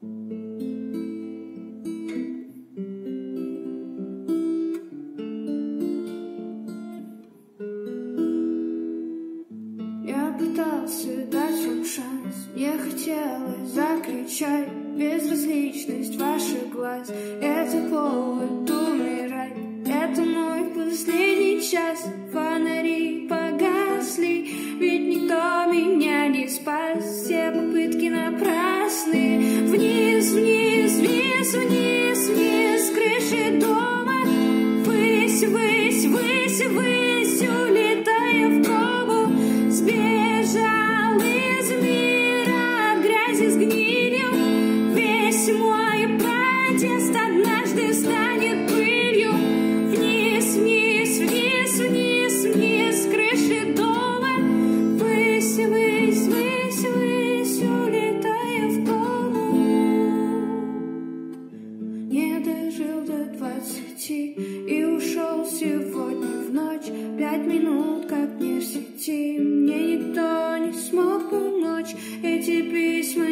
Я пытался дать вам шанс, мне хотелось закричать. Безразличность ваших глаз, это повод умирать. Это мой последний час, фонари погасли Ведь никто меня не спас, все попытки напрасны вниз, с крыши дома. Высь, высь, высь, высь, улетая в кому Сбежал из мира грязи с гнилью Весь мой двадцати и ушел сегодня в ночь. Пять минут, как не в сети, мне никто не смог помочь. Эти письма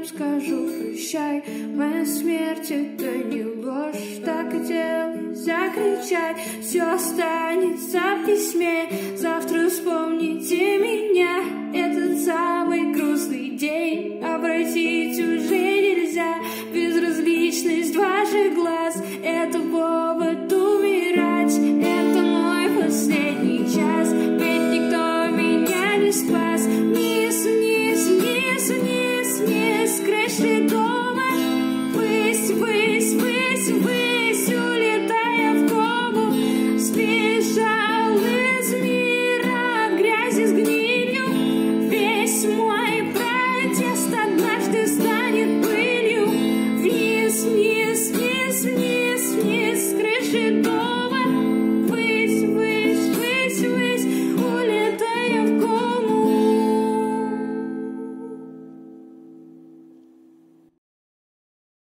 Всем скажу прощай. Моя смерть это не ложь. Так хотел закричать Все останется в письме. Завтра вспомните меня